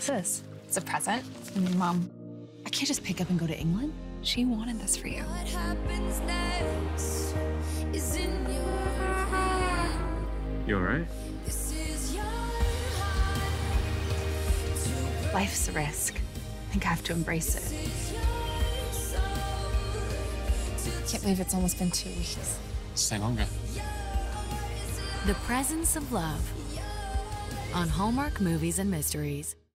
What's this? It's a present. From your mom. I can't just pick up and go to England. She wanted this for you. What happens. You alright? Life's a risk. I think I have to embrace it. I. Can't believe it's almost been two weeks. Stay longer. The Presence of Love on Hallmark Movies and Mysteries.